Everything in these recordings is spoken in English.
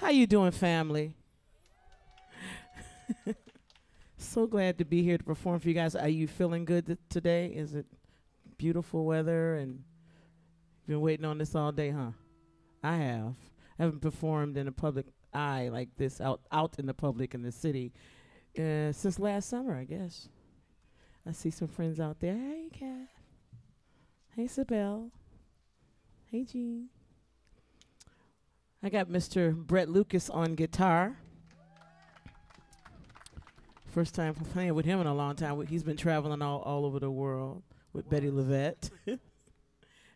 How you doing, family? so glad to be here to perform for you guys. Are you feeling good th- today? Is it beautiful weather and been waiting on this all day, huh? I have. I haven't performed in a public eye like this out out in the public in the city uh, since last summer, I guess. I see some friends out there. Hey, Kat. Hey, Sibel. Hey, Jean. I got Mr. Brett Lucas on guitar. First time playing with him in a long time. He's been traveling all, all over the world with Bettye LaVette. and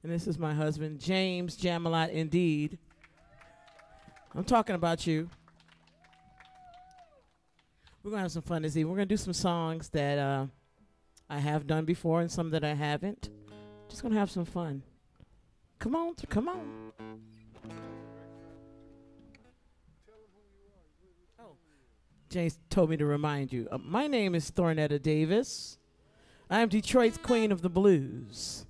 this is my husband, James Jamalot, indeed. I'm talking about you. We're going to have some fun this evening. We're going to do some songs that uh, I have done before and some that I haven't. Just going to have some fun. Come on, come on. James told me to remind you. Uh, my name is Thornetta Davis. I am Detroit's Queen of the Blues.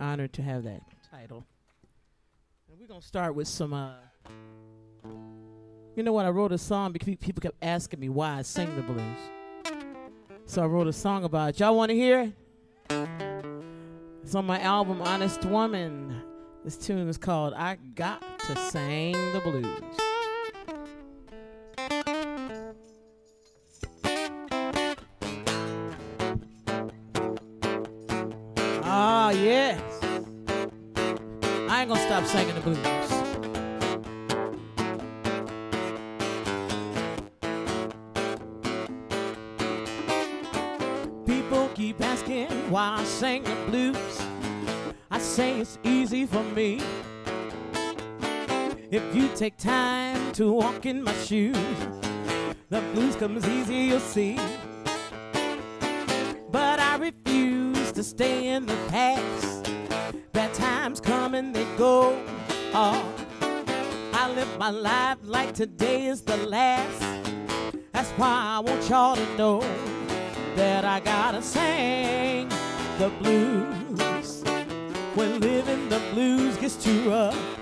Honored to have that title. And we're going to start with some. Uh, you know what? I wrote a song because people kept asking me why I sing the blues. So I wrote a song about it. Y'all want to hear it? It's on my album, Honest Woman. This tune is called I Got to Sing the Blues. Stop singing the blues. People keep asking why I sing the blues. I say it's easy for me. If you take time to walk in my shoes, the blues comes easy, you'll see. But I refuse to stay in the past. Times come and they go. Oh, I live my life like today is the last. That's why I want y'all to know that I gotta sing the blues. When living the blues gets too rough,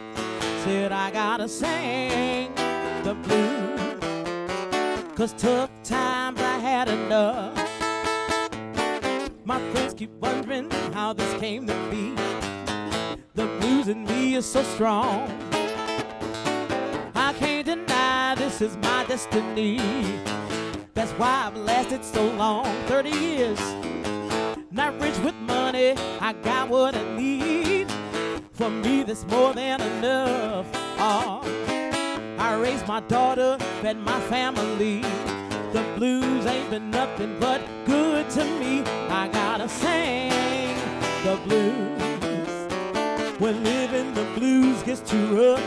said I gotta sing the blues. Cause tough times I had enough. My friends keep wondering how this came to be. The blues in me is so strong. I can't deny this is my destiny. That's why I've lasted so long 30 years. Not rich with money, I got what I need. For me, that's more than enough. Oh, I raised my daughter, fed my family. The blues ain't been nothing but good to me. I gotta sing the blues. When living the blues gets too rough,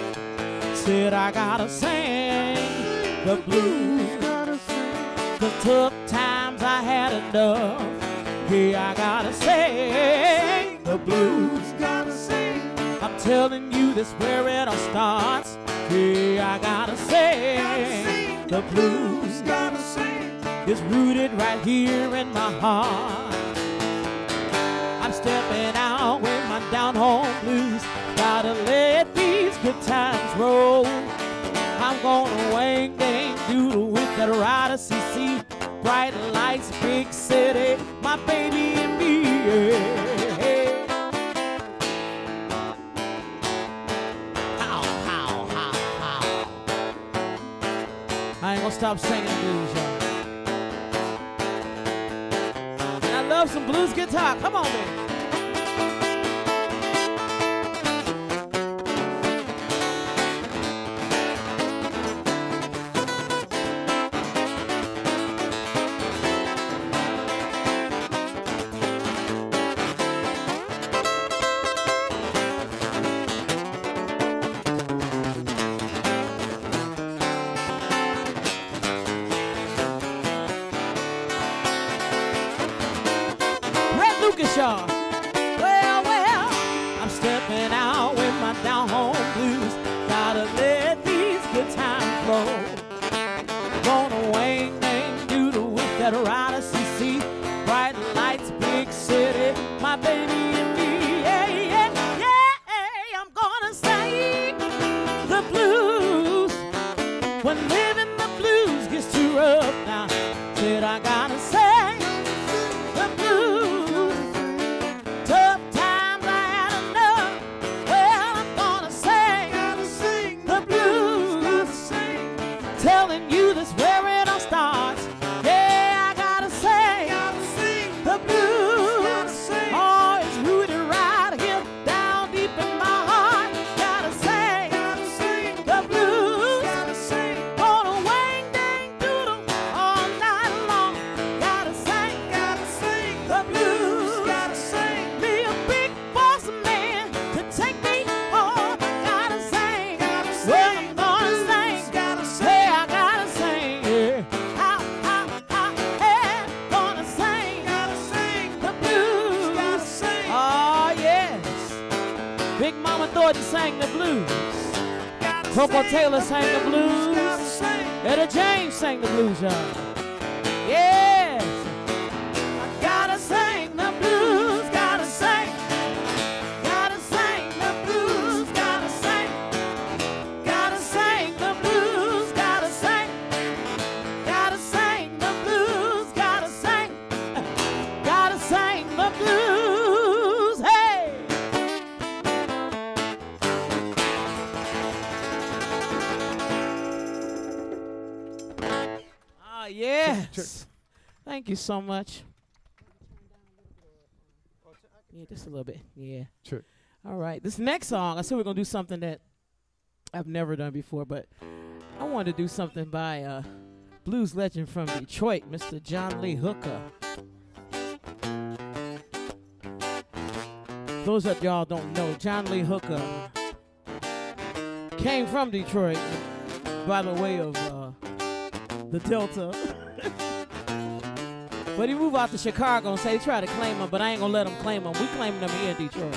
said I gotta sing the blues. The tough times I had enough. Hey, I gotta sing the blues. Gotta sing. I'm telling you this where it all starts. Hey, I gotta sing the blues. Gotta sing. It's rooted right here in my heart. I'm stepping out down home blues. Gotta let these good times roll. I'm gonna wang dang doodle with that rider CC. Bright lights, big city, my baby and me. Yeah. How, how, how, how. I ain't gonna stop singing blues, y'all. I love some blues guitar. Come on, baby. Lucas Shaw. Well, well, I'm stepping out. So much. Yeah, just a little bit. Yeah. Sure. All right. This next song, I said we're gonna do something that I've never done before, but I wanted to do something by uh, blues legend from Detroit, Mr. John Lee Hooker. Those that y'all don't know, John Lee Hooker came from Detroit by the way of uh, the Delta. but he moved out to Chicago and say he try to claim him, but I ain't gonna let him claim him. We claiming him here in Detroit.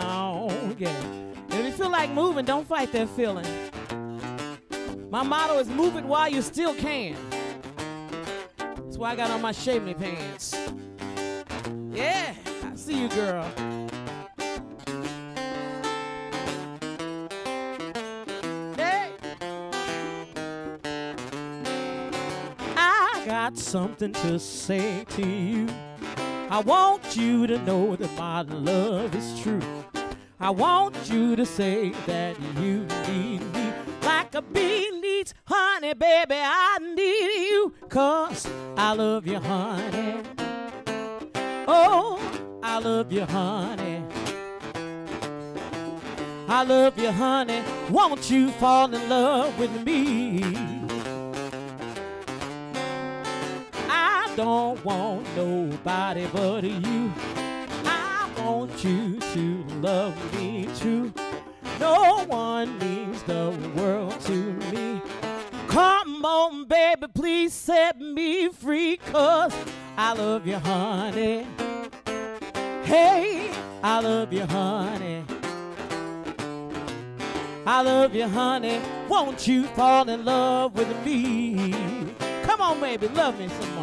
Oh, yeah. If you feel like moving, don't fight that feeling. My motto is move it while you still can. That's why I got on my shaving pants. Yeah, I see you, girl. Something to say to you. I want you to know that my love is true. I want you to say that you need me like a bee needs honey, baby. I need you cause I love you, honey. Oh, I love you, honey. I love you, honey. Won't you fall in love with me? Don't want nobody but you. I want you to love me too. No one means the world to me. Come on, baby, please set me free, cause I love you, honey. Hey, I love you, honey. I love you, honey. Won't you fall in love with me? Come on, baby, love me some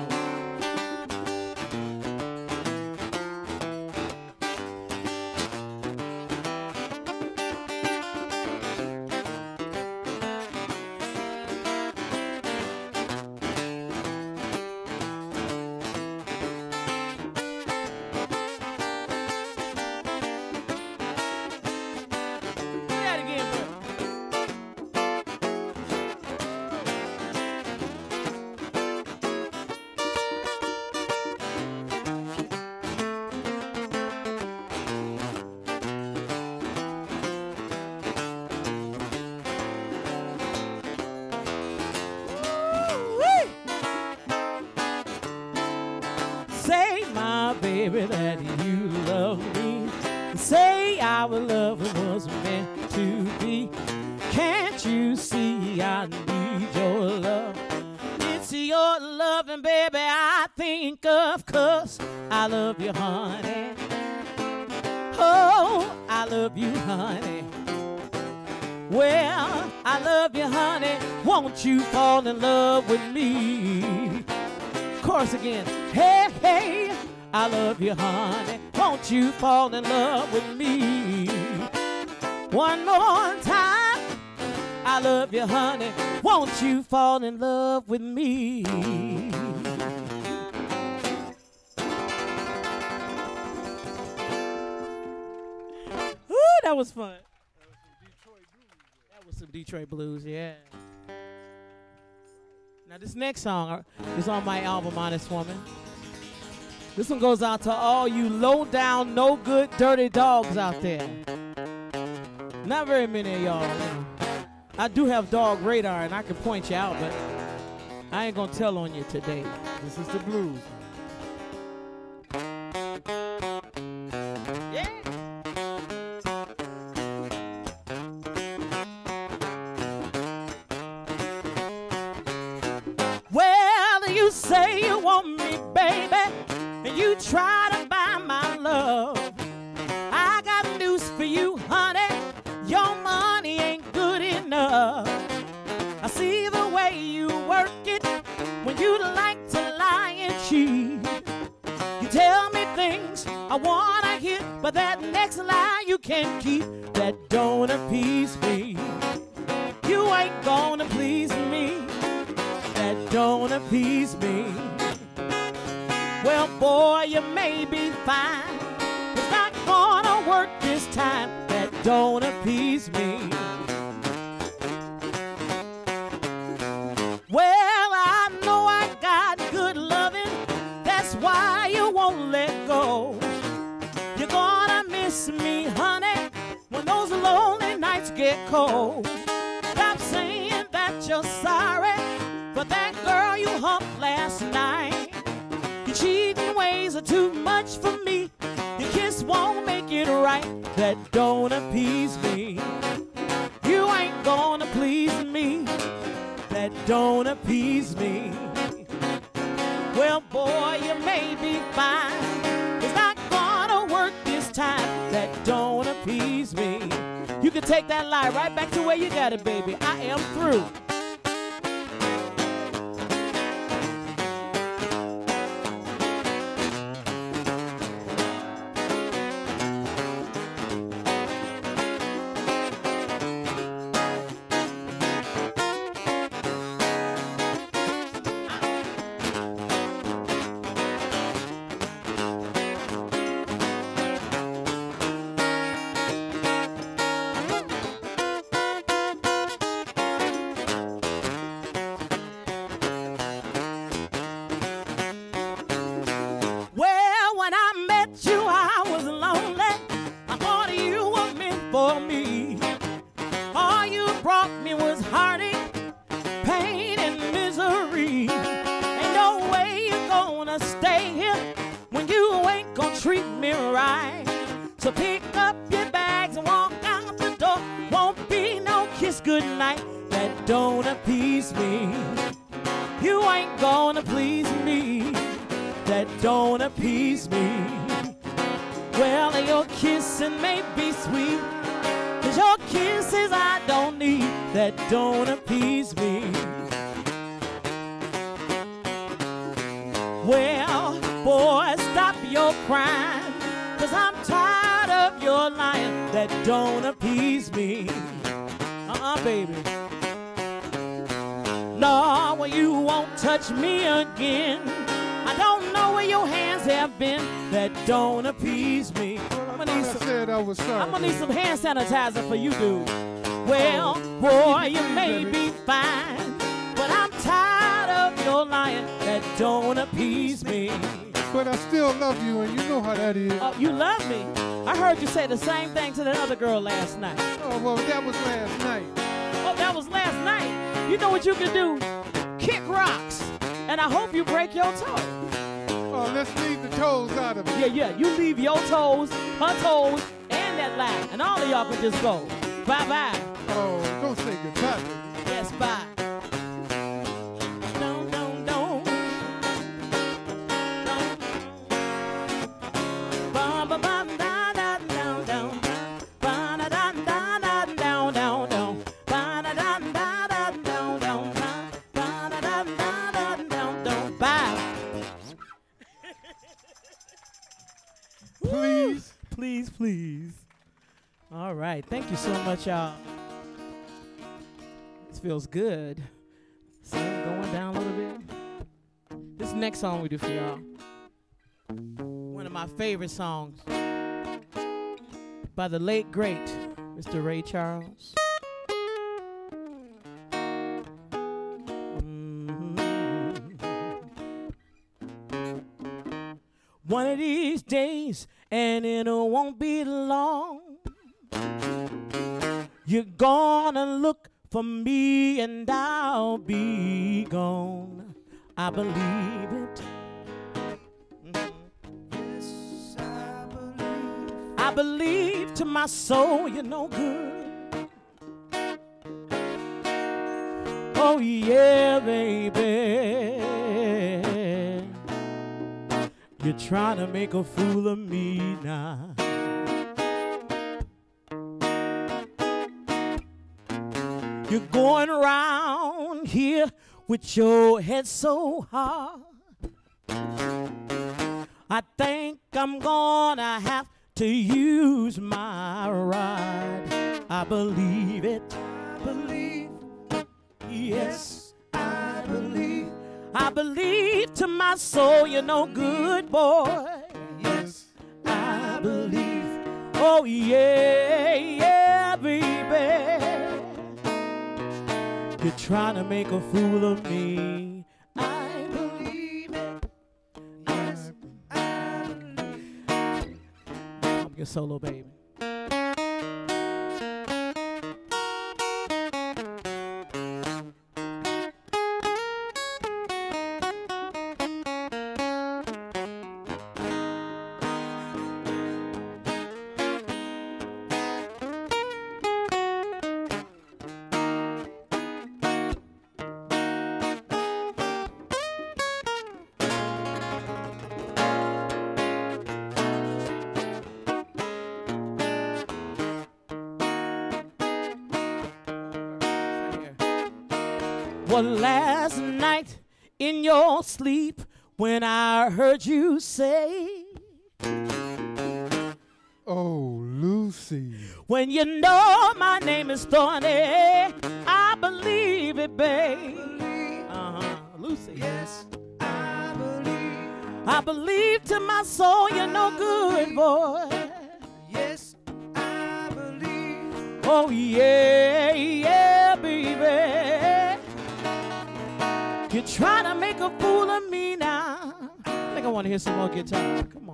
I need your love? It's your loving, baby, I think of, cause I love you, honey. Oh, I love you, honey. Well, I love you, honey. Won't you fall in love with me? Chorus again. Hey, hey, I love you, honey. Won't you fall in love with me? One more time. I love you, honey. Won't you fall in love with me? Ooh, that was fun. That was some Detroit blues, yeah. Now this next song uh, is on my album, Honest Woman. This one goes out to all you low down, no good, dirty dogs out there. Not very many of y'all. I do have dog radar and I can point you out, but I ain't gonna tell on you today. This is the blues. please me. You ain't gonna please me. That don't appease me. Well, boy, you may be fine. It's not gonna work this time. That don't appease me. You can take that lie right back to where you got it, baby. I am through. your toes, her toes, and that laugh. And all of y'all can just go. Bye bye. Oh, don't say goodbye. Yes, bye. right. Thank you so much, y'all. This feels good. Sun going down a little bit. This next song we do for y'all. One of my favorite songs by the late great Mr. Ray Charles. Mm-hmm. One of these days, and it won't be long. You're gonna look for me and I'll be gone. I believe it. Yes, I believe. I believe to my soul you're no good. Oh, yeah, baby. You're trying to make a fool of me now. You're going around here with your head so high. I think I'm gonna have to use my ride. I believe it. I believe. Yes, I believe. I believe to my soul you're no good boy. Yes, I believe. Oh, yeah, yeah, baby. You're trying to make a fool of me. I believe it. Yes, I believe. I'm your solo baby. Well, last night in your sleep, when I heard you say, Oh, Lucy. When you know my name is Thorny, I believe it, babe. Uh huh, Lucy. Yes, I believe. I believe to my soul you're no good, boy. Yes, I believe. Oh, yeah, trying to make a fool of me now. I think I want to hear some more guitar. Come on.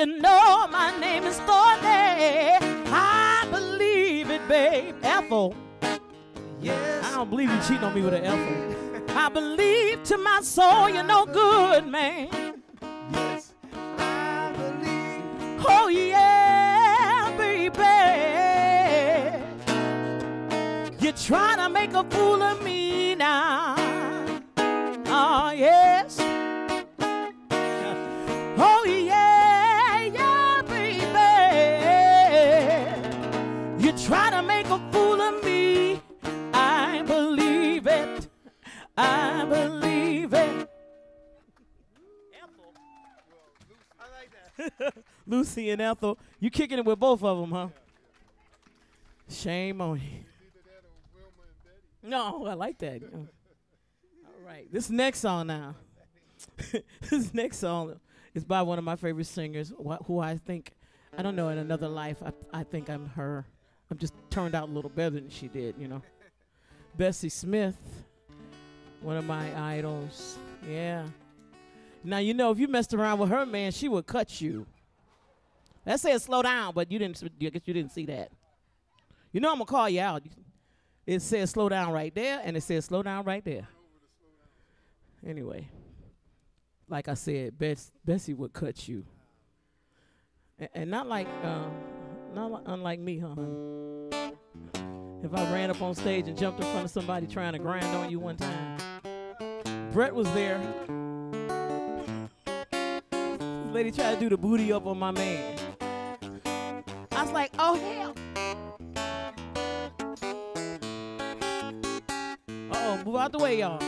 You know my name is Thorny. I believe it, babe. Ethel. Yes. I don't believe you cheating on me with an Ethel. I believe to my soul you're no good, man. Yes. I believe. Oh, yeah, baby. You're trying to make a fool of me now. Oh, yes. Lucy and Ethel, you kicking it with both of them, huh? Shame on you. No, I like that. All right, this next song now. this next song is by one of my favorite singers, wh- who I think, I don't know, in another life, I, I think I'm her. I'm just turned out a little better than she did, you know. Bessie Smith, one of my idols. Yeah. Now you know if you messed around with her, man, she would cut you. That said slow down, but you didn't. I guess you didn't see that. You know I'm gonna call you out. It says slow down right there, and it says slow down right there. Anyway, like I said, Bess, Bessie would cut you, A- and, not like, um, not li- unlike me, huh? If I ran up on stage and jumped in front of somebody trying to grind on you one time, Brett was there. This lady tried to do the booty up on my man. I was like, oh hell. Uh oh, move out the way, y'all.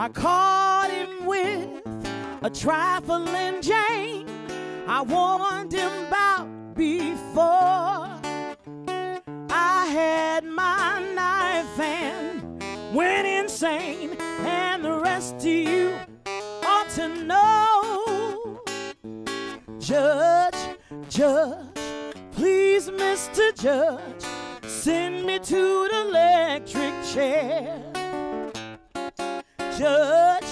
I caught him with a trifling Jane. I warned him about before. I had my knife and went insane, and the rest of you ought to know. Judge, judge, please, Mr. Judge, send me to the electric chair. Judge,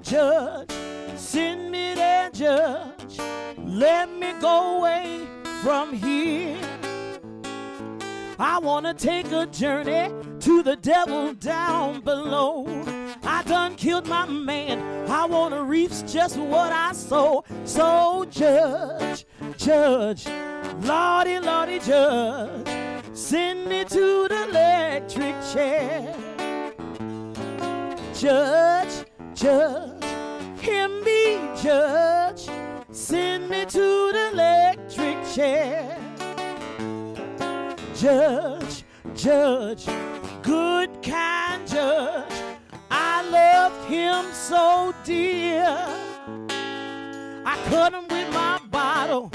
judge, send me there, judge. Let me go away from here. I wanna take a journey to the devil down below. I done killed my man. I wanna reap just what I sow. So judge, judge, Lordy, Lordy, judge, send me to the electric chair. Judge, judge, hear me, judge, send me to the electric chair. Judge, judge, good, kind judge, I loved him so dear. I cut him with my bottle,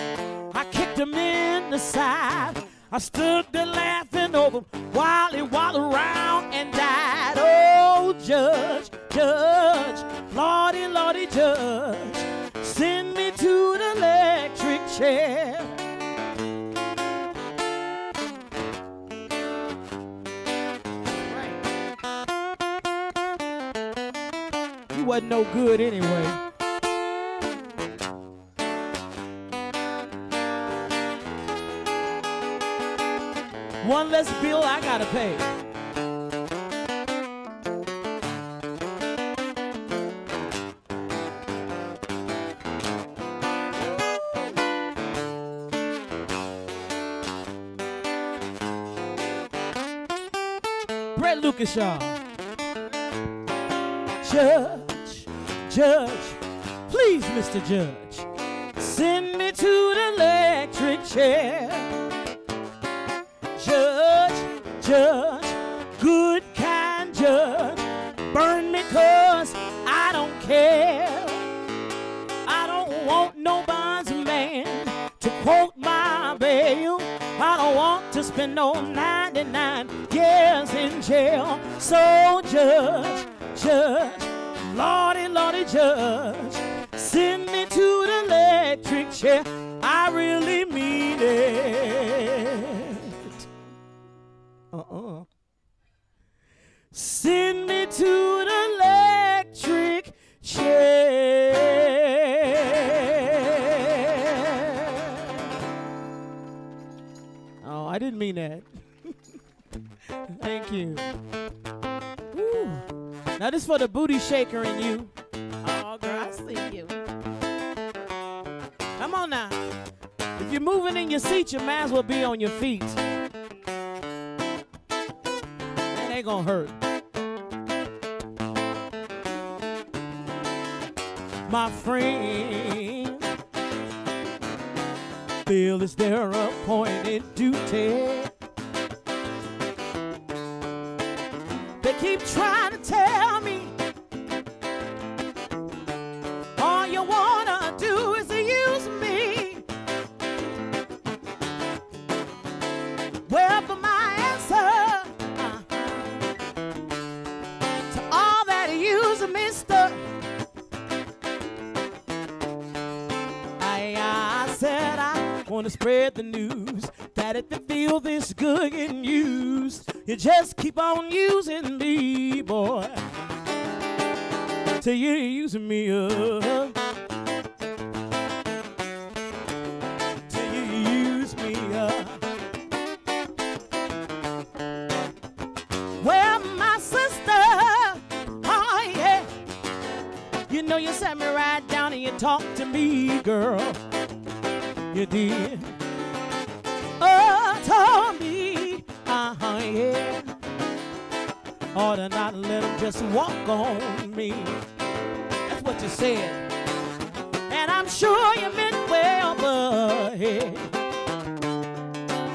I kicked him in the side. I stood there laughing over while he walked around and died. Oh, judge, judge, lordy, lordy, judge, send me to the electric chair. You wasn't no good anyway. One less bill I gotta pay. Brett Lucas, y'all. Judge, judge, please, Mr. Judge, send me to the electric chair. Judge, good, kind judge, burn me cause I don't care. I don't want no bondsman to quote my bail. I don't want to spend no 99 years in jail. So judge, judge, lordy, lordy, judge, send me to the electric chair. I really mean it. Send me to the electric chair. Oh, I didn't mean that. Thank you. Woo. Now this for the booty shaker in you. Oh, girl, I see you. Come on now. If you're moving in your seat, you might as well be on your feet. That ain't gonna hurt. Feel it's talked to me, girl. You did. Oh, told me, uh-huh, yeah. Ought to not let him just walk on me. That's what you said. And I'm sure you meant well, but head.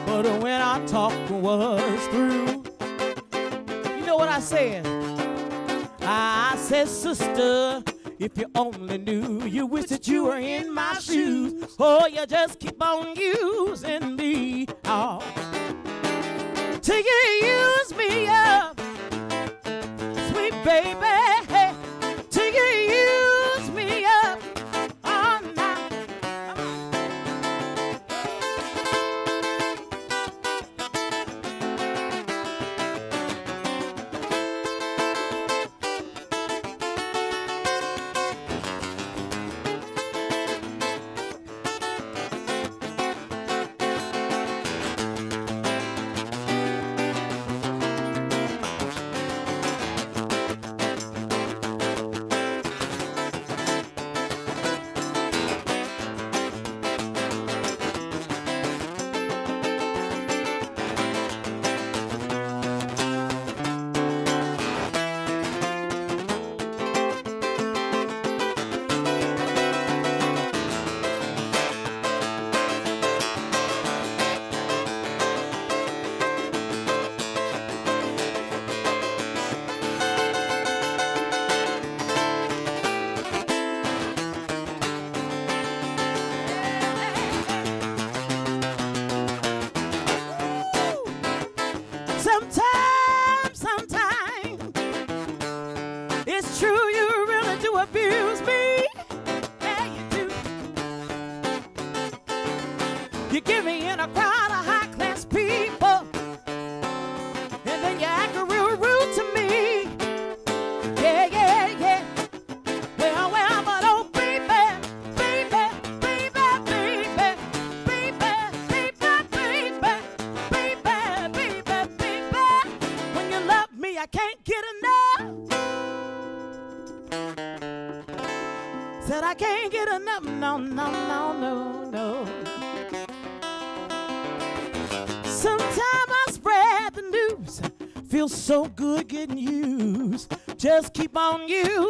But when our talk was through, you know what I said? I said, sister, if you only you just keep on using good getting used. Just keep on using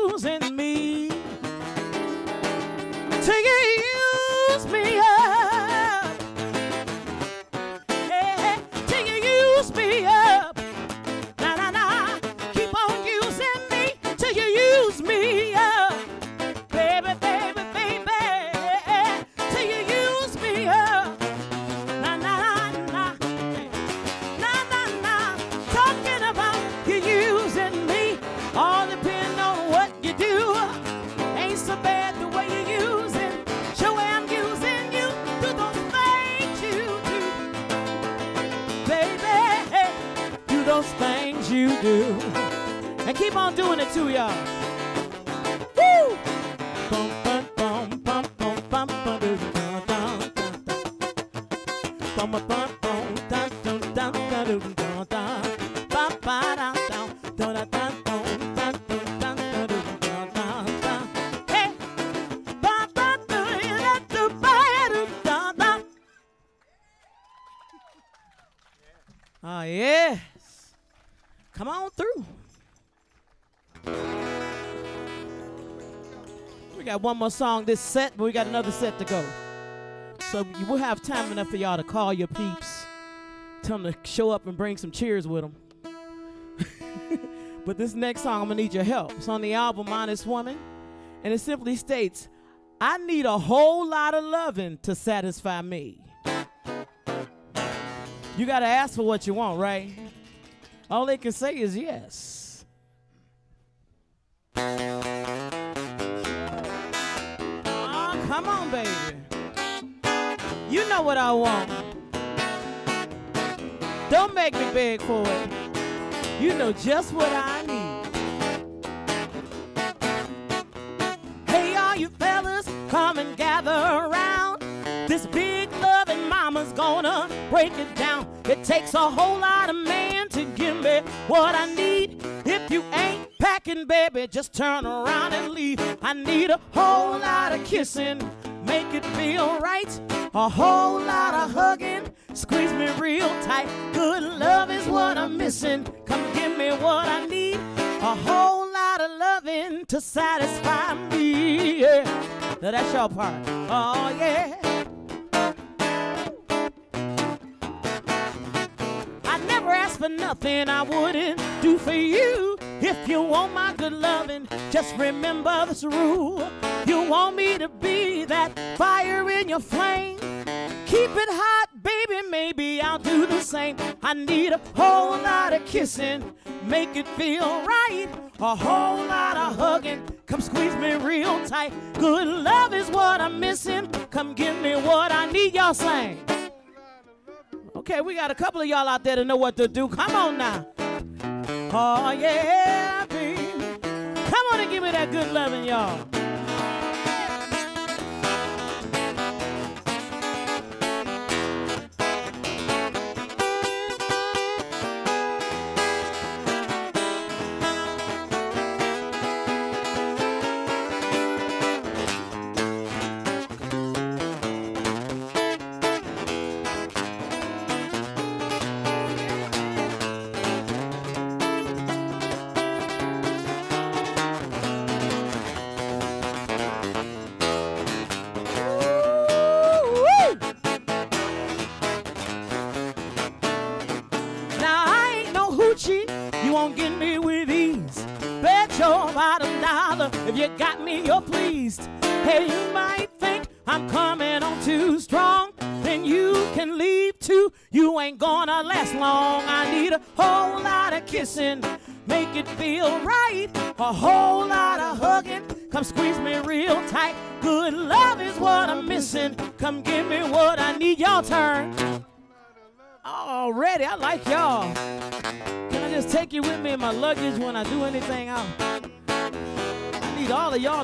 those things you do. And keep on doing it too, y'all. One more song this set, but we got another set to go. So you will have time enough for y'all to call your peeps, tell them to show up and bring some cheers with them. but this next song, I'm gonna need your help. It's on the album Honest Woman, and it simply states, "I need a whole lot of loving to satisfy me." You gotta ask for what you want, right? All they can say is yes. Come on, baby. You know what I want. Don't make me beg for it. You know just what I need. Hey, all you fellas, come and gather around. This big loving mama's gonna break it down. It takes a whole lot of man to give me what I need. If you ain't baby, just turn around and leave. I need a whole lot of kissing, make it feel right. A whole lot of hugging, squeeze me real tight. Good love is what I'm missing. Come give me what I need. A whole lot of loving to satisfy me. Yeah. Now that's your part. Oh, yeah. I never asked for nothing I wouldn't do for you. If you want my good loving, just remember this rule. You want me to be that fire in your flame. Keep it hot, baby, maybe I'll do the same. I need a whole lot of kissing, make it feel right. A whole lot of hugging, come squeeze me real tight. Good love is what I'm missing, come give me what I need. Y'all sing. Okay, we got a couple of y'all out there to know what to do. Come on now. Oh, yeah, baby. Come on and give me that good loving, y'all.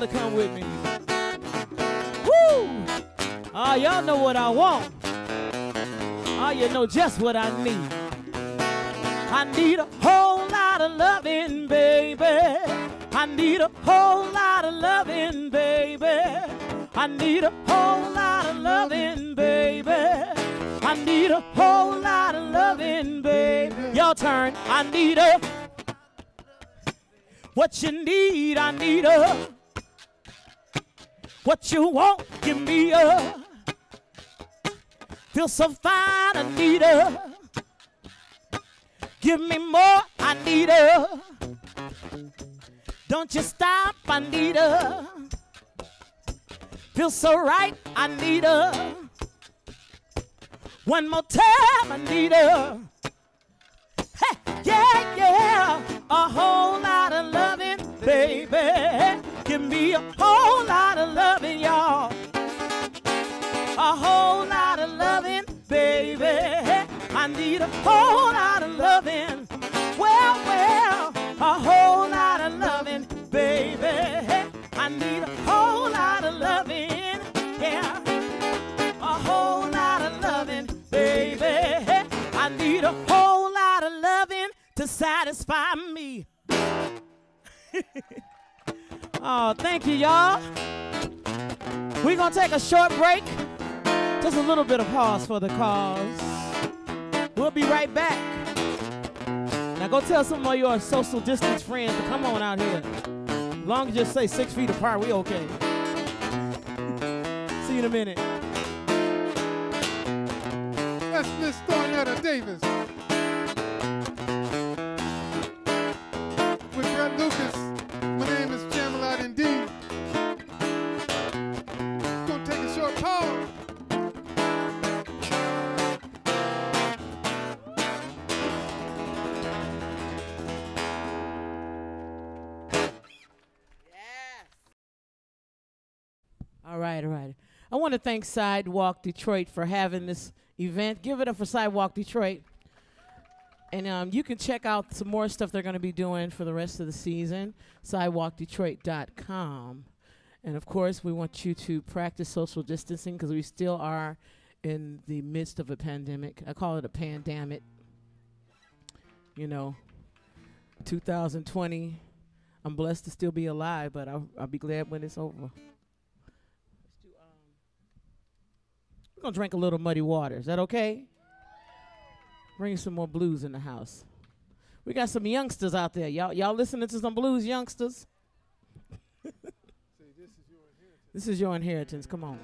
To come with me. Woo! Oh, y'all know what I want. Oh, you know just what I need. I need a whole lot of loving, baby. I need a whole lot of loving, baby. I need a whole lot of loving, baby. I need a whole lot of loving, baby. Your turn. I need a. What you need, I need a. What you want, give me a. Feel so fine, I need a. Give me more, I need a. Don't you stop, I need a. Feel so right, I need a. One more time, I need a. Hey, yeah, yeah. A whole lot of loving, baby. Give me a whole lot of loving, y'all. A whole lot of loving, baby. I need a whole lot of loving. Well, well, a whole lot of loving, baby. I need a whole lot of loving, yeah. A whole lot of loving, baby. I need a whole satisfy me. oh, thank you, y'all. We're gonna take a short break. Just a little bit of pause for the cause. We'll be right back. Now go tell some of your social distance friends to come on out here. As long as you just say six feet apart, we okay. See you in a minute. That's Miss Thornetta Davis. Lucas. My name is Jamalot Indeed. Gonna take a short pause. Yes. All right, all right. I want to thank Sidewalk Detroit for having this event. Give it up for Sidewalk Detroit. And um, you can check out some more stuff they're going to be doing for the rest of the season. SidewalkDetroit.com. And of course, we want you to practice social distancing because we still are in the midst of a pandemic. I call it a pandemic. You know, 2020. I'm blessed to still be alive, but I'll, I'll be glad when it's over. We're gonna drink a little muddy water. Is that okay? bring some more blues in the house. We got some youngsters out there. Y'all, y'all listening to some blues, youngsters? See, this, is this is your inheritance. Come on.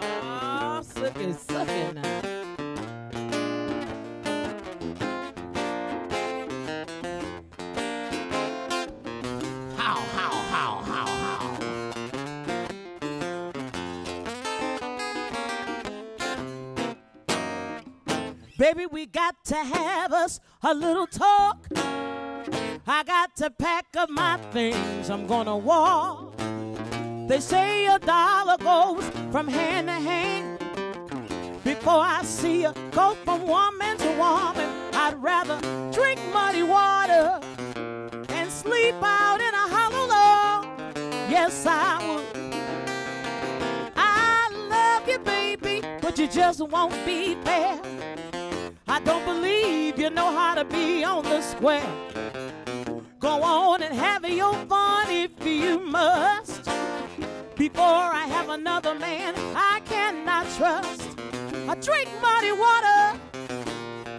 Ah, suck it, suck it now. Baby, we got to have us a little talk. I got to pack up my things, I'm gonna walk. They say a dollar goes from hand to hand. Before I see you go from woman to woman, I'd rather drink muddy water and sleep out in a hollow log. Yes, I would. I love you, baby, but you just won't be fair. I don't believe you know how to be on the square. Go on and have your fun if you must. Before I have another man I cannot trust. I drink muddy water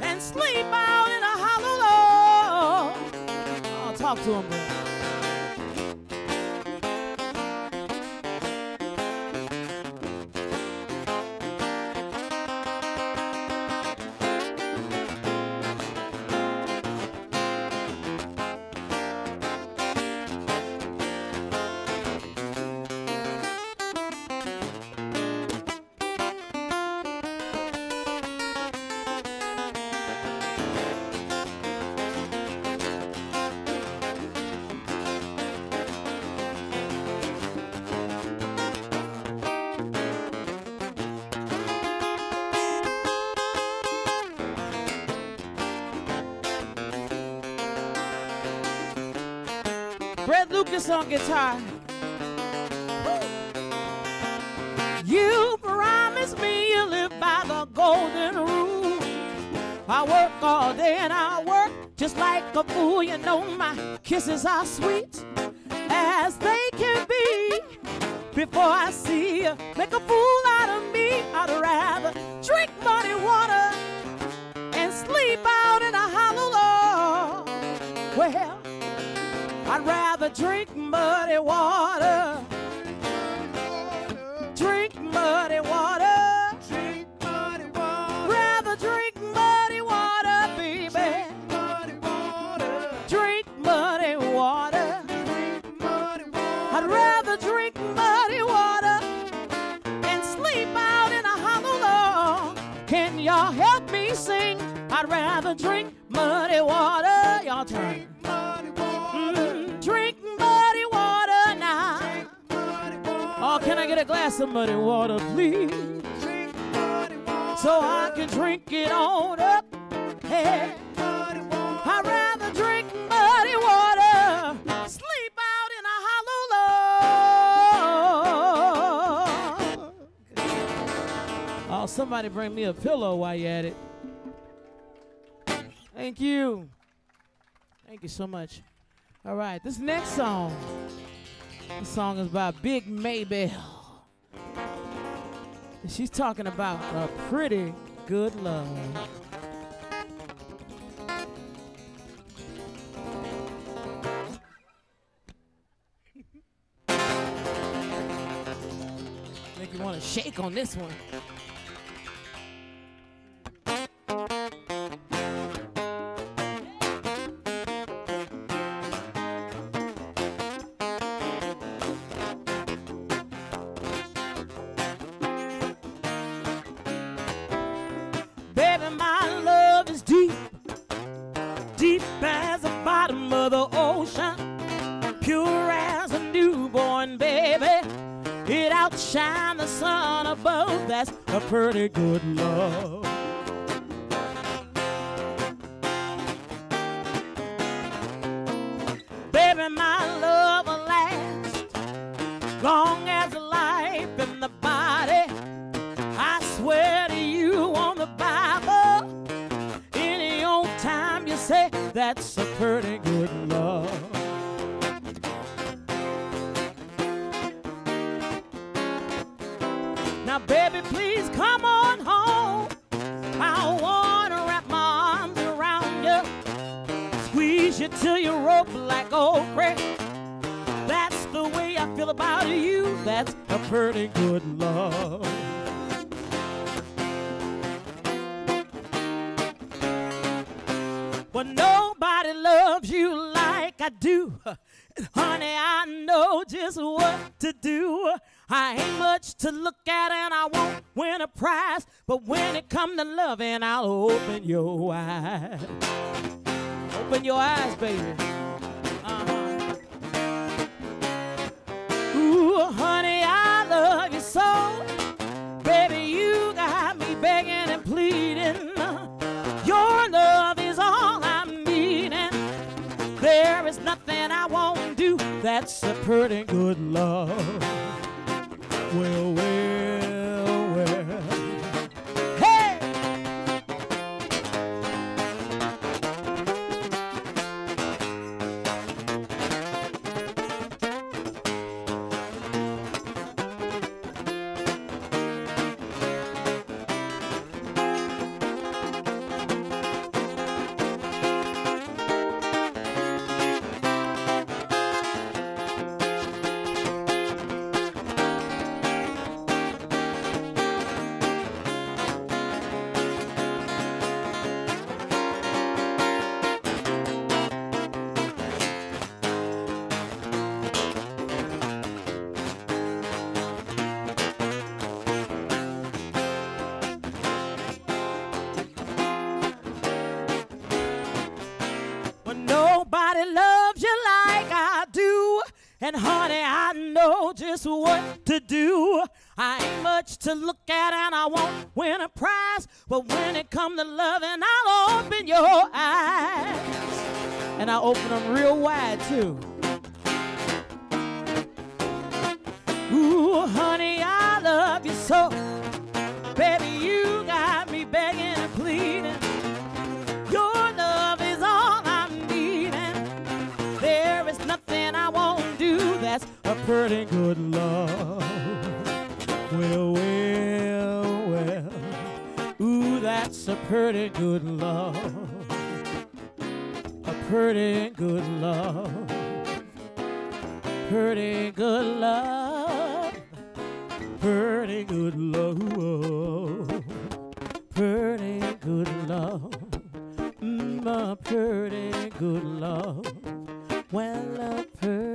and sleep out in a hollow. I'll talk to him, Lucas on guitar. You promised me you live by the golden rule. I work all day and I work just like a fool. You know my kisses are sweet as they can be. Before I see you make a fool out of me, I'd rather drink muddy water and sleep out in a hollow log. Well, I'd rather drink muddy water. Drink muddy water. Drink muddy water. Rather drink muddy water, baby. Muddy water. Drink muddy water. Drink muddy water. I'd rather drink muddy water and sleep out in a hollow log. Can y'all help me sing? I'd rather drink muddy water. Y'all turn. Can I get a glass of muddy water, please? Water. So I can drink it on up. Hey, I'd rather drink muddy water, sleep out in a hollow log. Oh, somebody bring me a pillow while you're at it. Thank you. Thank you so much. All right, this next song. This song is by Big Maybelle. She's talking about a pretty good love. Make you want to shake on this one. I ain't much to look at and I won't win a prize. But when it come to loving, I'll open your eyes. Open your eyes, baby. Uh-huh. Ooh, honey, I love you so. Baby, you got me begging and pleading. Your love is all I'm needing. There is nothing I won't do that's a pretty good love. Well, well, open them real wide too. Ooh, honey, I love you so. Baby, you got me begging and pleading. Your love is all I'm needing. There is nothing I won't do that's a pretty good love. Well, well, well. Ooh, that's a pretty good love. Pretty good love. Pretty good love. Pretty good love. Pretty good love. Mm, pretty good love. Well, a pretty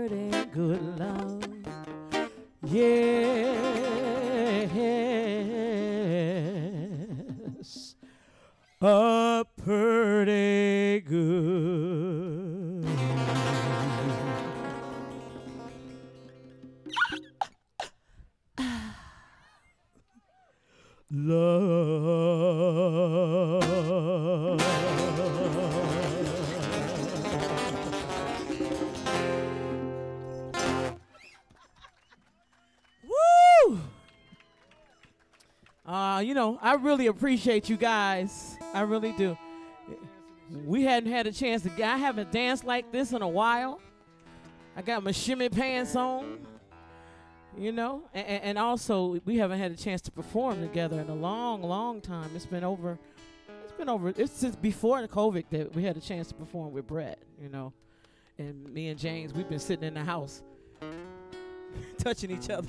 know, I really appreciate you guys. I really do. We hadn't had a chance to. I haven't danced like this in a while. I got my shimmy pants on. You know, and, and also we haven't had a chance to perform together in a long, long time. It's been over. It's been over. It's since before the COVID that we had a chance to perform with Brett. You know, and me and James, we've been sitting in the house, touching each other.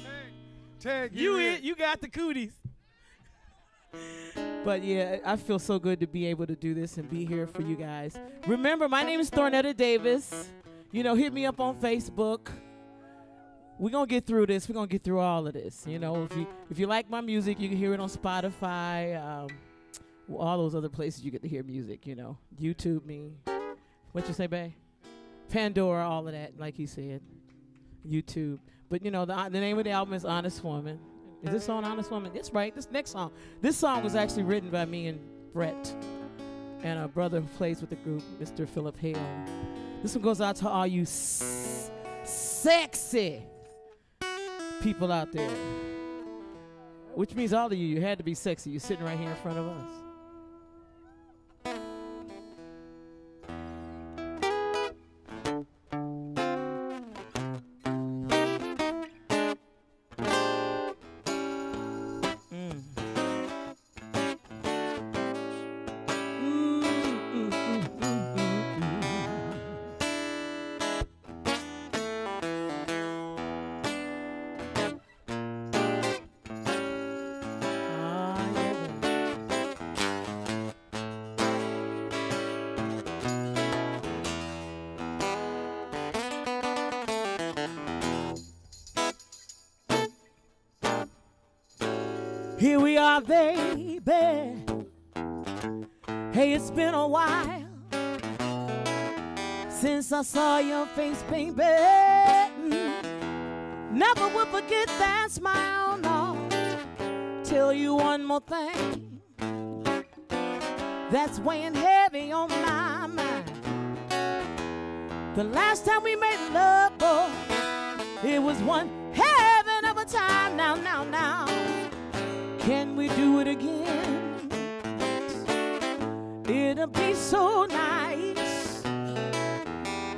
Tag You in. you got the cooties. But yeah, I feel so good to be able to do this and be here for you guys. Remember, my name is Thornetta Davis. You know, hit me up on Facebook. We're gonna get through this. We're gonna get through all of this. You know, if you if you like my music, you can hear it on Spotify, um, all those other places you get to hear music. You know, YouTube me. What you say, babe? Pandora, all of that, like he said. YouTube. But you know, the, the name of the album is Honest Woman. Is this song Honest Woman? That's right. This next song. This song was actually written by me and Brett and a brother who plays with the group, Mr. Philip Hale. This one goes out to all you sexy people out there. Which means all of you, you had to be sexy. You're sitting right here in front of us. Here we are, baby. Hey, it's been a while since I saw your face, baby. Mm. Never will forget that smile, no. Tell you one more thing that's weighing heavy on my mind. The last time we made love, boy, it was one heaven of a time. Now, now, now, can we do it again? It'll be so nice.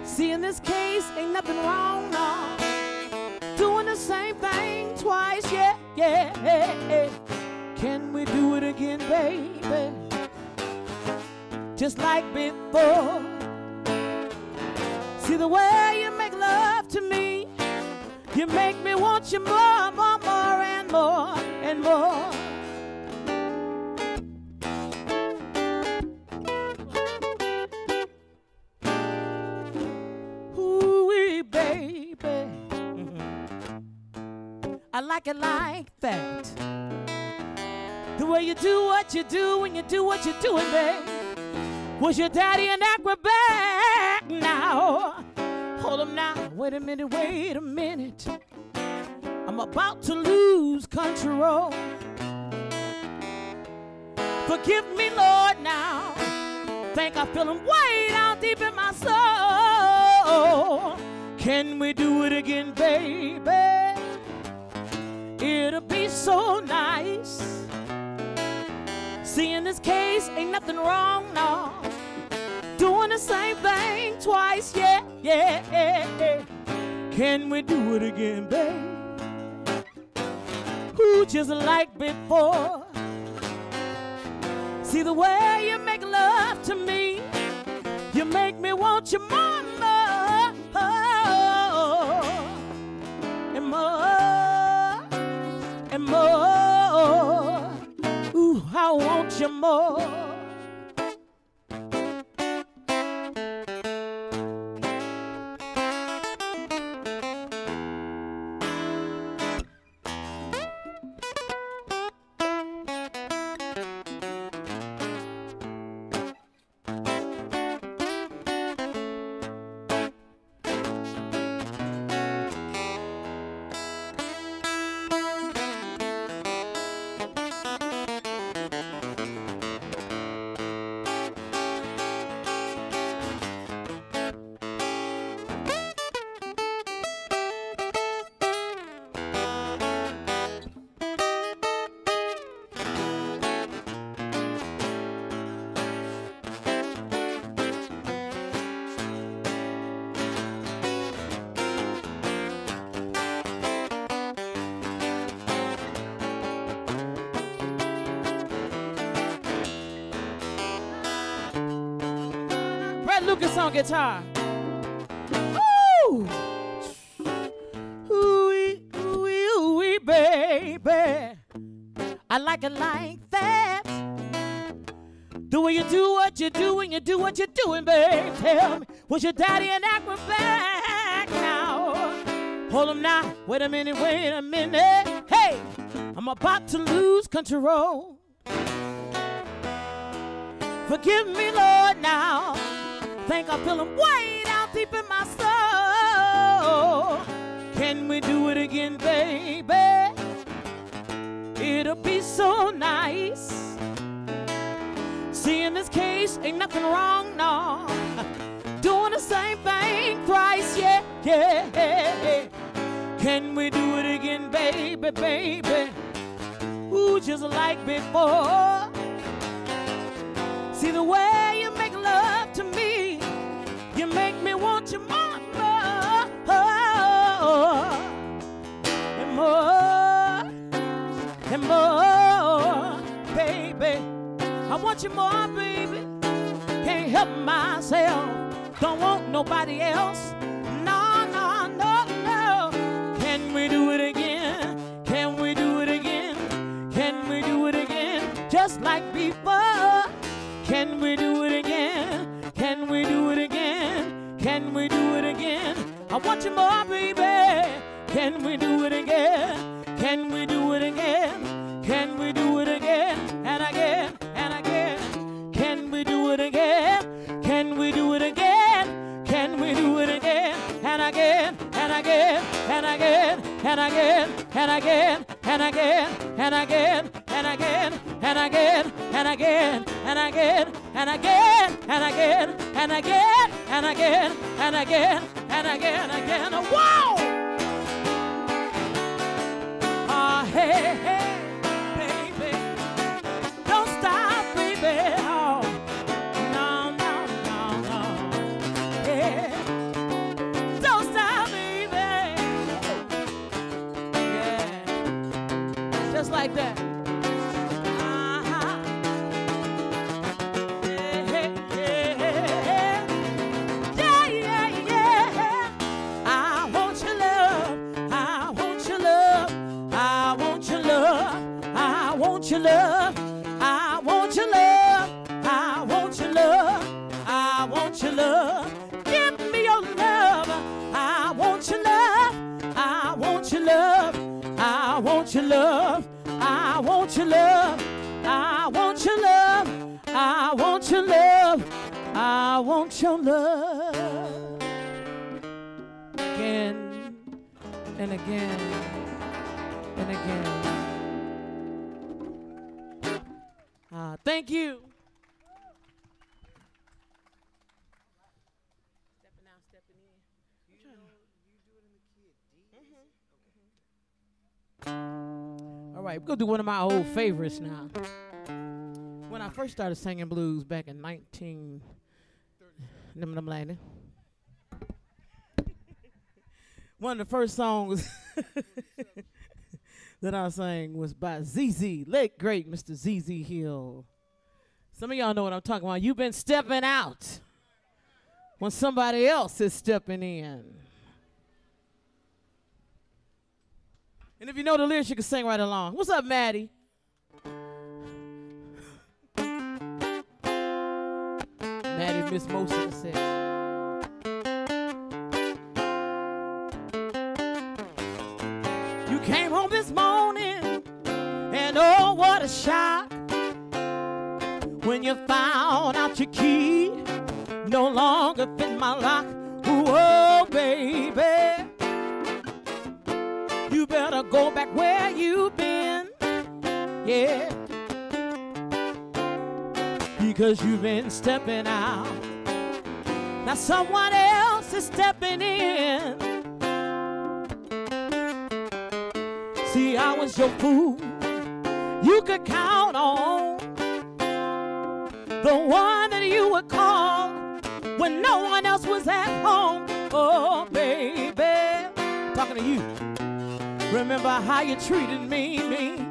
See, in this case, ain't nothing wrong, no. Doing the same thing twice, yeah, yeah. Can we do it again, baby? Just like before. See the way you make love to me, you make me want you more, more, more, and more, and more. It like that. The way you do what you do when you do what you're doing, babe. Was your daddy an acrobat now? Hold him now. Wait a minute, wait a minute. I'm about to lose control. Forgive me, Lord, now. Think I feel him way down deep in my soul. Can we do it again, baby? It'll be so nice. See, in this case, ain't nothing wrong, no. Doing the same thing twice, yeah, yeah, yeah. Can we do it again, babe? Who just like before? See the way you make love to me, you make me want you more, you more. On guitar. Ooh, ooh, ooh, ooh, baby. I like it like that. The way you do what you do when you do what you're doing, babe. Tell me, was your daddy an acrobat now? Hold him now. Wait a minute, wait a minute. Hey, I'm about to lose control. Forgive me, Lord, now. Think I feel him way down deep in my soul. Can we do it again, baby? It'll be so nice. See, in this case, ain't nothing wrong, no. Doing the same thing twice, yeah, yeah. Can we do it again, baby, baby? Ooh, just like before. See the way and more, baby. I want you more, baby. Can't help myself. Don't want nobody else. No, no, no, no. Can we do it again? Can we do it again? Can we do it again? Just like before. Can we do it again? Can we do it again? Can we do it again? I want you more, baby. Can we do it again? And again, and again, and again, and again, and again, and again, and again, and again, and again, and again, and again, and again, again. Wow! Ah, hey, hey, like that. Want your love. Again and again and again. Uh, thank you. All right, we're gonna do one of my old favorites now. When I first started singing blues back in 19, them, them lady. one of the first songs that I sang was by ZZ, late great Mr. ZZ Hill. Some of y'all know what I'm talking about. You've been stepping out when somebody else is stepping in. And if you know the lyrics, you can sing right along. What's up, Maddie? Maddie of the set. You came home this morning, and oh, what a shock when you found out your key no longer fit my lock. Oh, baby. You better go back where you've been. Yeah. Because you've been stepping out. Now someone else is stepping in. See, I was your fool. You could count on the one that you would call when no one else was at home. Oh, baby. Talking to you. Remember how you treated me, me.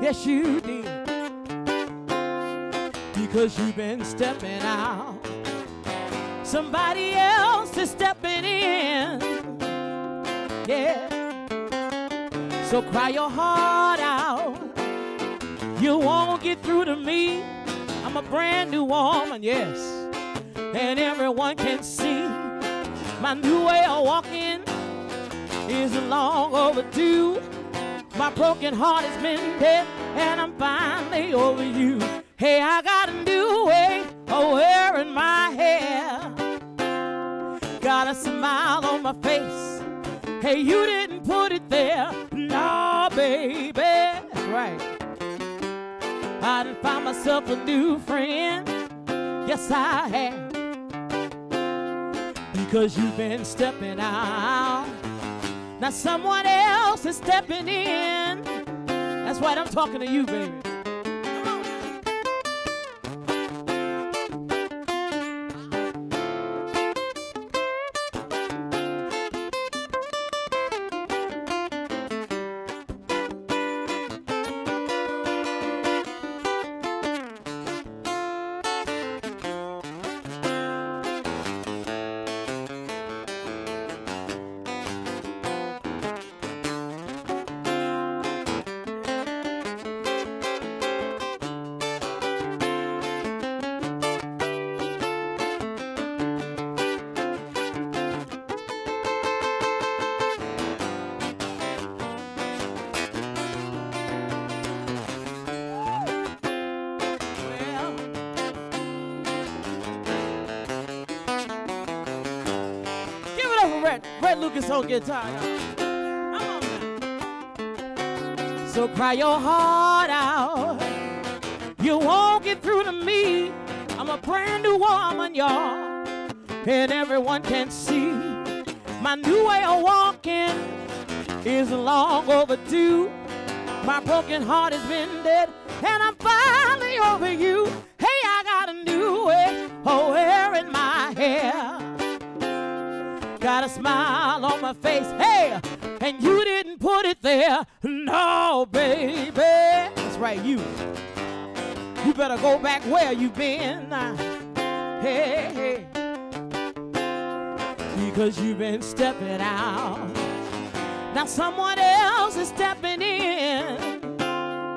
Yes, you did. Because you've been stepping out. Somebody else is stepping in. Yeah. So cry your heart out. You won't get through to me. I'm a brand new woman, yes. And everyone can see my new way of walking is long overdue. My broken heart has been dead, and I'm finally over you. Hey, I got a new way of wearing my hair. Got a smile on my face. Hey, you didn't put it there. No, baby. That's right. I done found myself a new friend. Yes, I have. Because you've been stepping out. Now someone else is stepping in. That's right, I'm talking to you, baby. Brett Lucas on guitar. Come on. So cry your heart out. You won't get through to me. I'm a brand new woman, y'all. And everyone can see my new way of walking is long overdue. My broken heart has been dead, and I'm finally over you. Hey, I got a new way oh, of wearing my hair. Got a smile my face, hey, and you didn't put it there. No, baby. That's right, you. You better go back where you been. Hey, hey. Because you've been stepping out. Now someone else is stepping in,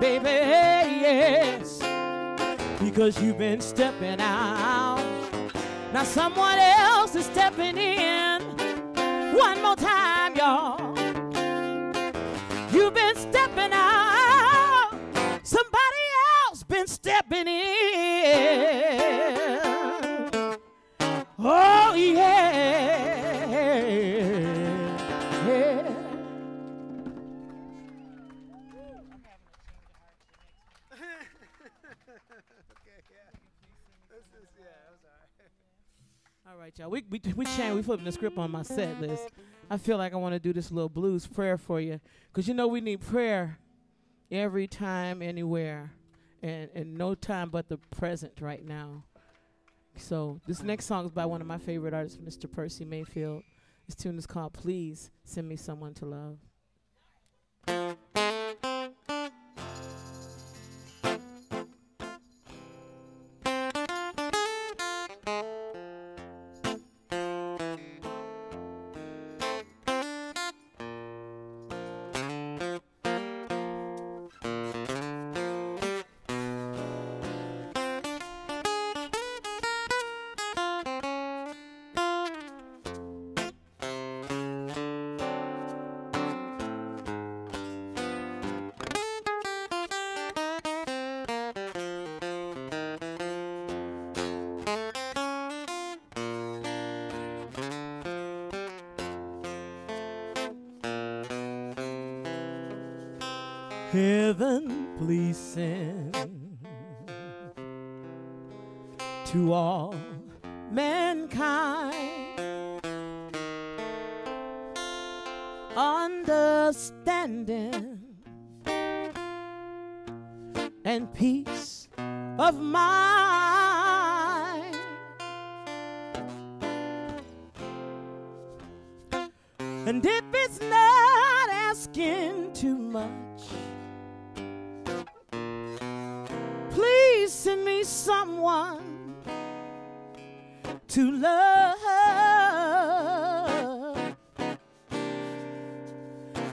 baby, yes. Because you've been stepping out. Now someone else is stepping in. One more time, y'all. You've been stepping out. Somebody else been stepping in. Right, y'all. We we we change. We flipping the script on my set list. I feel like I want to do this little blues prayer for you, cause you know we need prayer every time, anywhere, and and no time but the present right now. So this next song is by one of my favorite artists, Mr. Percy Mayfield. This tune is called "Please Send Me Someone to Love." Heaven, please send to all mankind. Understanding to love.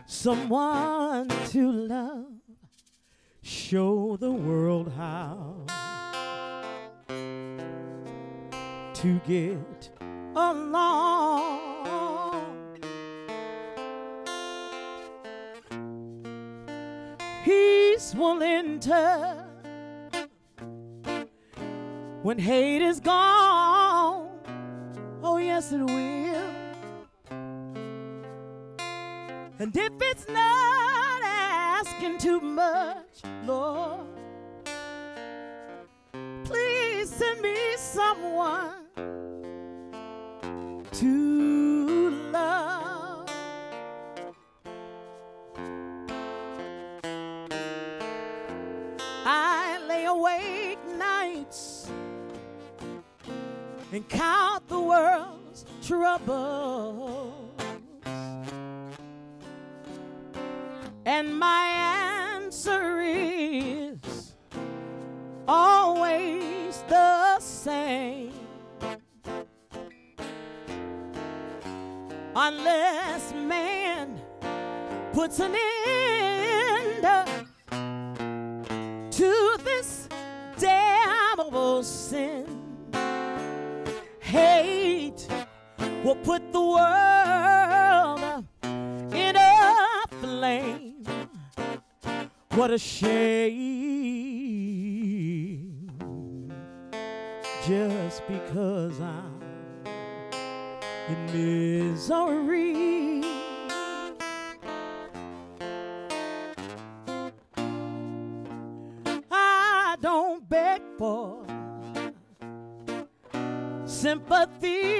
Someone to love. Show the world how to get along. Peace will enter when hate is gone. Will. And if it's not asking too much, Lord, please send me someone Unless man puts an end to this damnable sin, hate will put the world in a flame. What a shame. Just because I'm in misery. I don't beg for sympathy.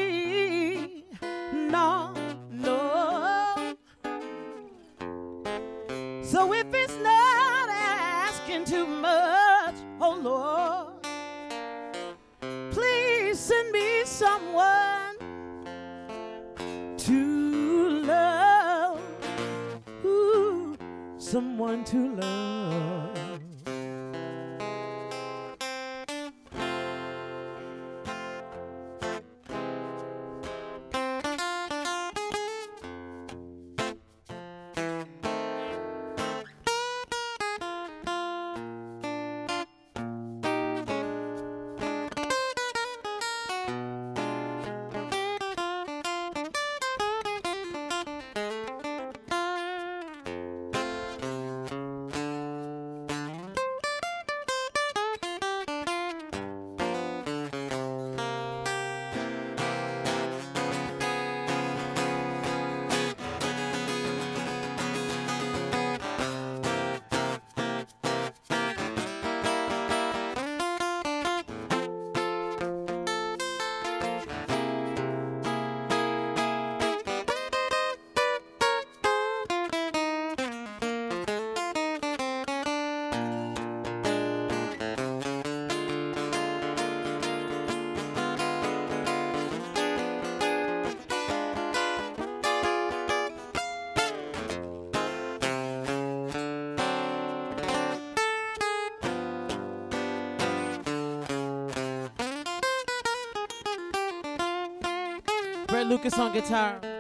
Lucas on guitar.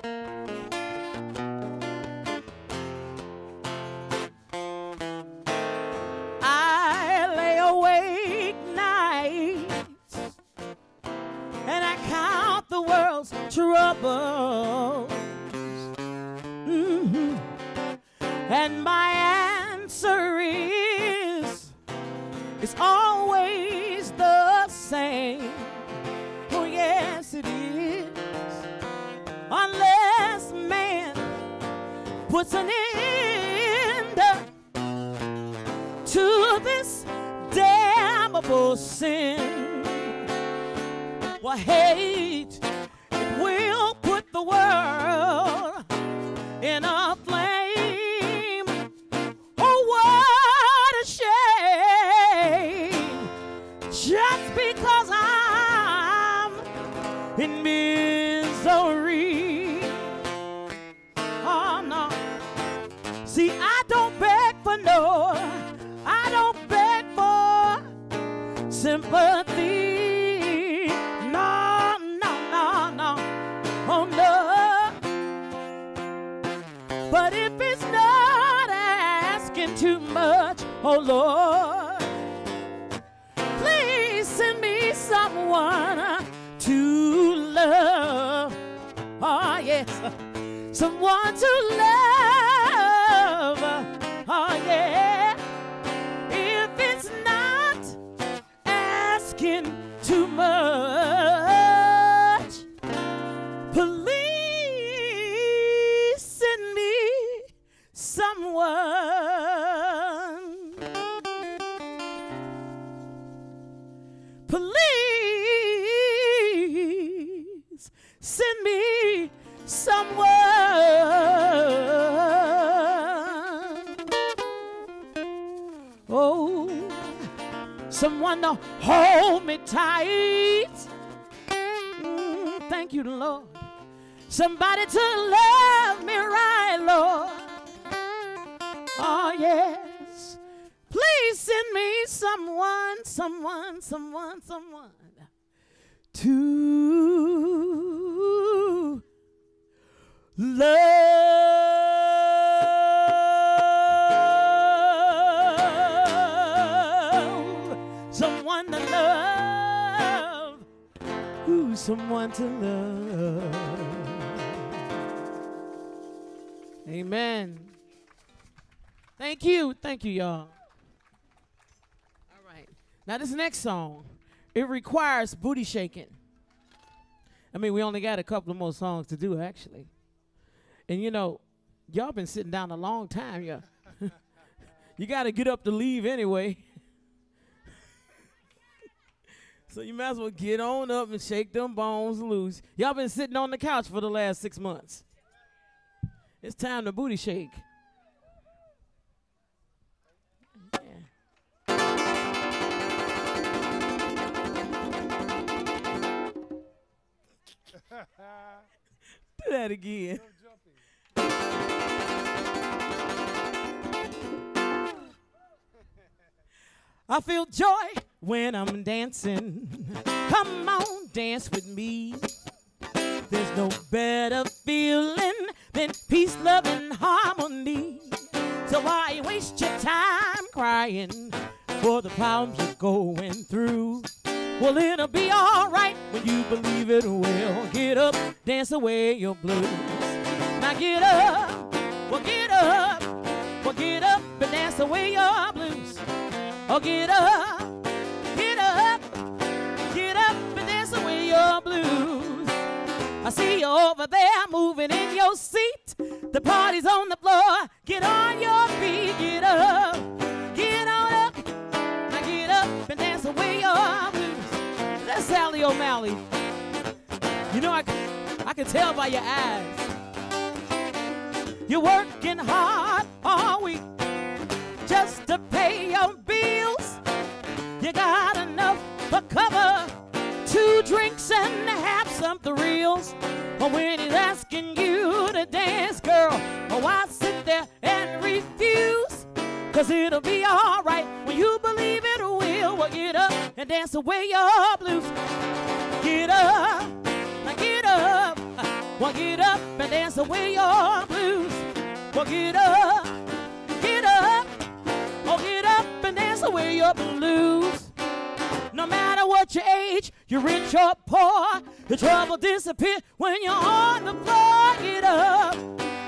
to love someone to love, who's someone to love. Amen. Thank you, thank you, y'all. All right, now this next song, it requires booty shaking. I mean, we only got a couple of more songs to do, actually. And you know, y'all been sitting down a long time. Yeah, you got to get up to leave anyway. so you might as well get on up and shake them bones loose. Y'all been sitting on the couch for the last six months. It's time to booty shake. Do that again. I feel joy when I'm dancing. Come on, dance with me. There's no better feeling than peace, love, and harmony. So why waste your time crying for the problems you're going through? Well, it'll be alright when you believe it will. Get up, dance away your blues. Now get up, well, get up, well, get up and dance away your blues. Oh, get up, get up, get up and dance away your blues. I see you over there moving in your seat. The party's on the floor. Get on your feet, get up, O'Malley. You know, I, I can tell by your eyes. You're working hard all week just to pay your bills. You got enough for cover, two drinks and have some thrills. But when he's asking you to dance, girl, oh, why sit there and refuse? Cause it'll be alright when you believe it will. Well, get up and dance away your blues. Get up, get up. Well, get up and dance away your blues. Well, get up, get up. Oh, get up and dance away your blues. No matter what your age, you're rich or poor, the trouble disappears when you're on the floor. Get up,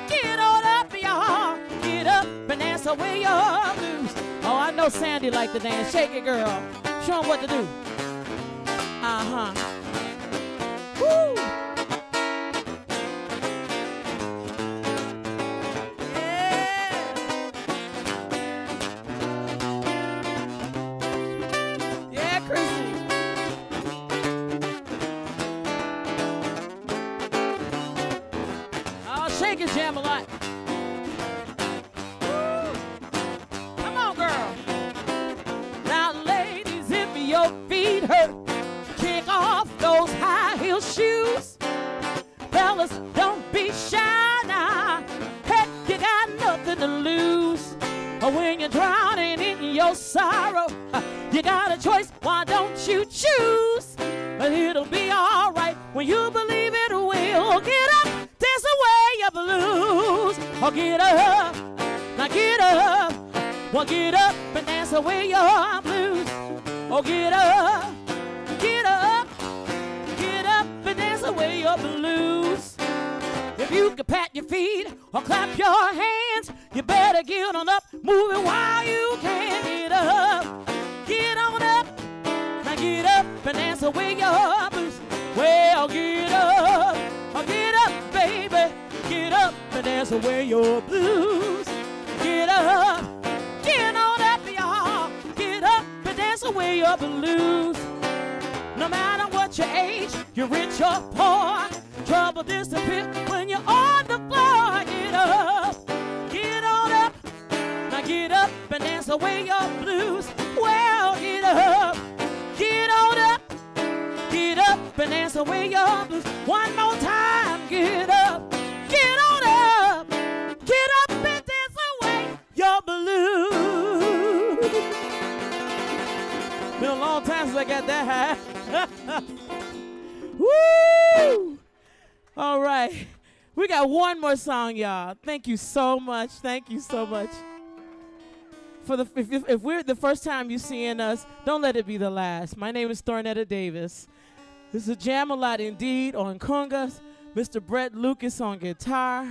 get on up, y'all. Get up and dance away your blues. Oh, I know Sandy like to dance. Shake it, girl. Show 'em what to do. Uh huh. Woo! Been a long time since I got that high. Woo! All right. We got one more song, y'all. Thank you so much. Thank you so much. For the if, if, if we're the first time you seeing us, don't let it be the last. My name is Thornetta Davis. This is a Jamalot Indeed on congas. Mr. Brett Lucas on guitar.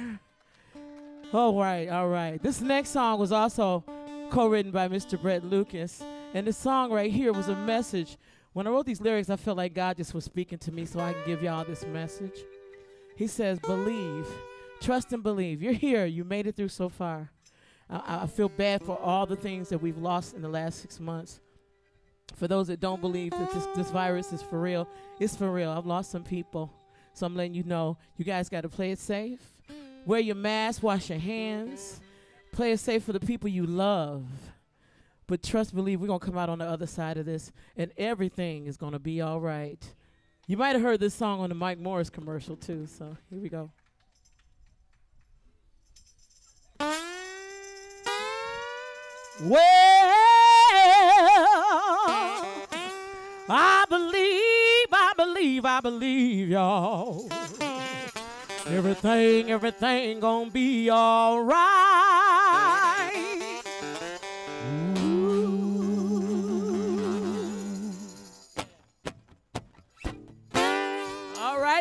All right, all right. This next song was also co-written by Mr. Brett Lucas, and this song right here was a message When I wrote these lyrics, I felt like God just was speaking to me so I can give y'all this message. He says, Believe, trust and believe. You're here, you made it through so far. I, I feel bad for all the things that we've lost in the last six months. For those that don't believe that this, this virus is for real, it's for real. I've lost some people. So I'm letting you know you guys got to play it safe. Wear your mask, wash your hands, play it safe for the people you love. But trust, believe, we're going to come out on the other side of this, and everything is going to be all right. You might have heard this song on the Mike Morse commercial, too. So here we go. Well, I believe, I believe, I believe, y'all. Everything, everything gonna be all right.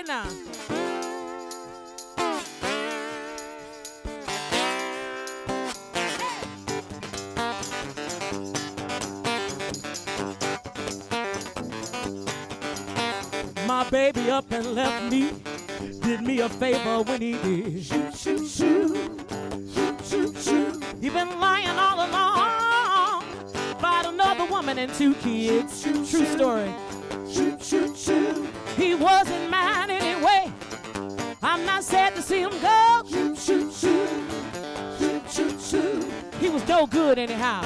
Right. My baby up and left me. Did me a favor when he did. Shoot, shoot, shoot. Shoot, shoot, shoot. He been lying all along about another woman and two kids. True story. Shoot, shoot, shoot. He wasn't mine anyway. I'm not sad to see him go. Shoot, shoot, shoot. Shoot, shoot, shoot. He was no good anyhow.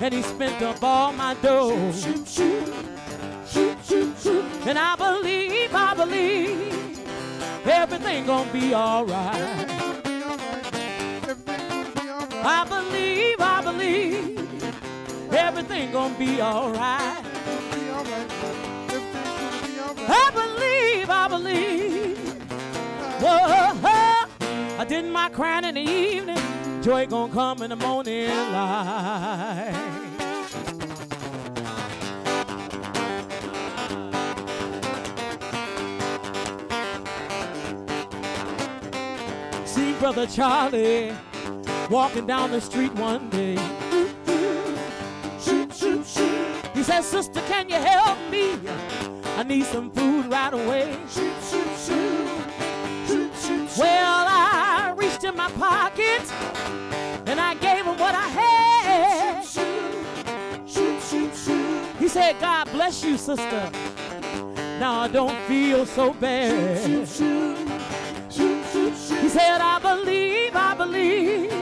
And he spent up all my dough. Shoot, shoot. Shoot, shoot, shoot. shoot. And I believe, I believe everything gonna be alright. Gonna be alright. Everything gonna be alright. I believe, I believe everything gonna be alright. I believe, I believe. Whoa, I did my crying in the evening. Joy gonna come in the morning light. See brother Charlie walking down the street one day. Says, Sister, can you help me? I need some food right away. Shoot, shoot, shoot. Shoot, shoot, shoot. Well, I reached in my pocket and I gave him what I had. Shoot, shoot, shoot, shoot. He said, God bless you, sister. Now I don't feel so bad. Shoot, shoot, shoot, shoot, shoot. He said, I believe, I believe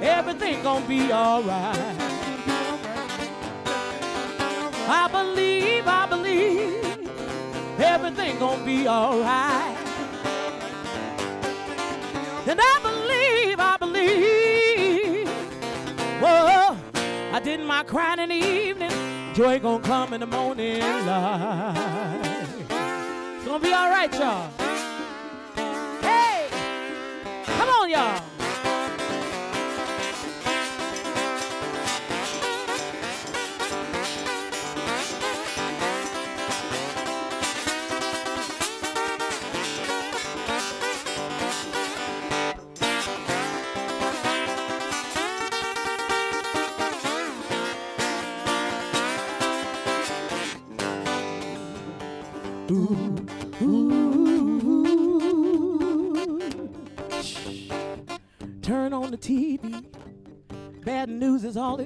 everything gonna be alright. I believe, I believe everything gonna be alright. And I believe, I believe. Whoa, I did my crying in the evening. Joy gonna come in the morning light. It's gonna be alright, y'all. Hey, come on, y'all.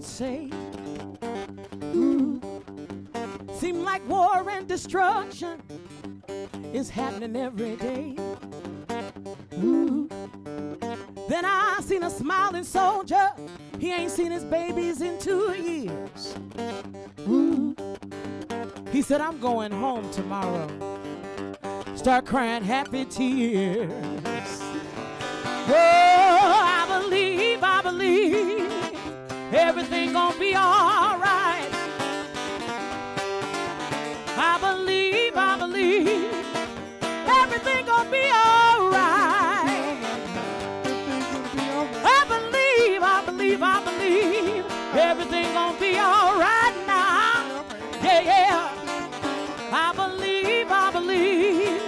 It say. Ooh. Seem like war and destruction is happening every day. Ooh. Then I seen a smiling soldier. He ain't seen his babies in two years. Ooh. He said, I'm going home tomorrow. Start crying happy tears. Oh, everything gonna be alright. I believe, I believe everything gonna be alright. I believe, I believe, I believe everything gonna be alright now. Yeah, yeah. I believe, I believe.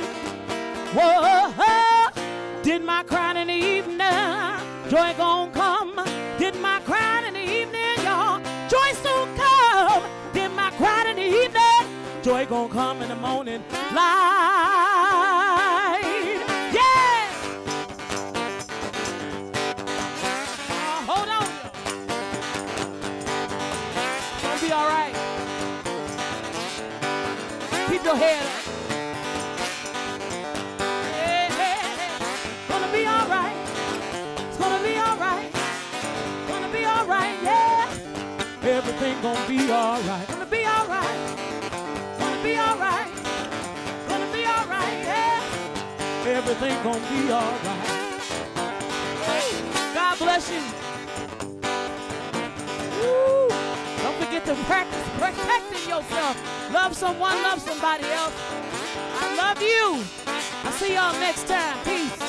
Whoa, did my crying in the evening, joy gon' come. Did my crying Joy gonna come in the morning light. Yeah! Oh, hold on. Gonna be all right. Keep your head up. Hey. Gonna be all right. It's gonna be all right. Gonna be all right, yeah. Everything. Gonna be all right. Everything gonna be all right. God bless you. Woo. Don't forget to practice protecting yourself. Love someone, love somebody else. I love you. I'll see y'all next time. Peace.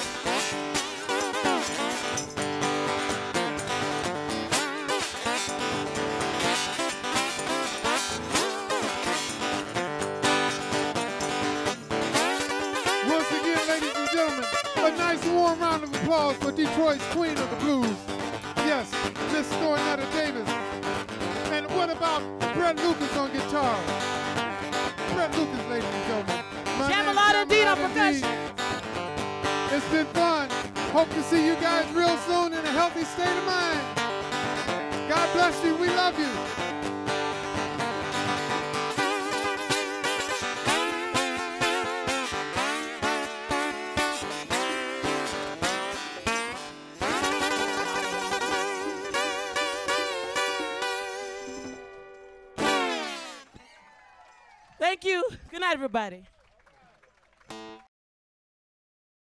Warm round of applause for Detroit's queen of the blues. Yes, Miss Thornetta Davis. And what about Brett Lucas on guitar? Brett Lucas, ladies and gentlemen. My name's Jamalot Indeed on percussion. It's been fun. Hope to see you guys real soon in a healthy state of mind. God bless you. We love you. Everybody.